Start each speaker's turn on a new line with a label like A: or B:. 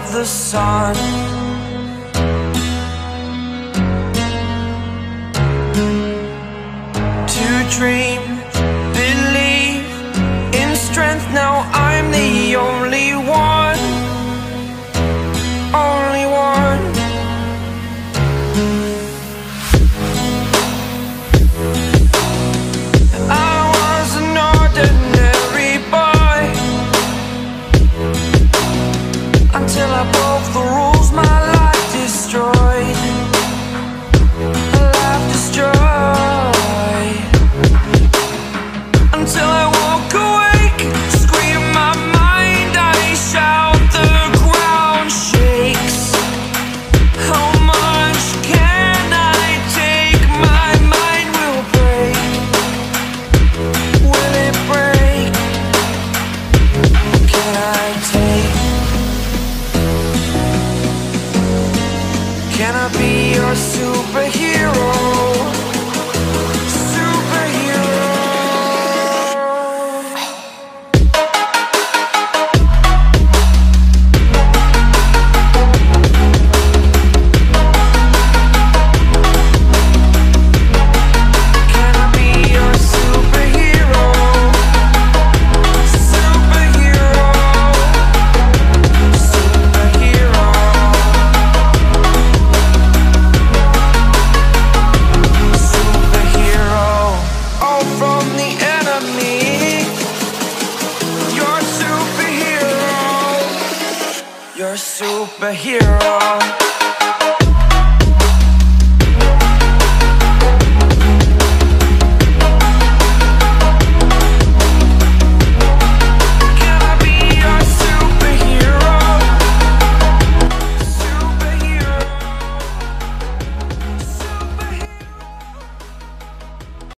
A: of the sun. To dream, believe in strength Now I'm the only one. Only one. superhero.